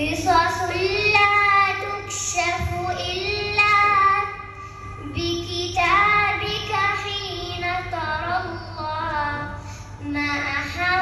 قصص لا تكشف إلا بكتابك حين ترى الله ما أحب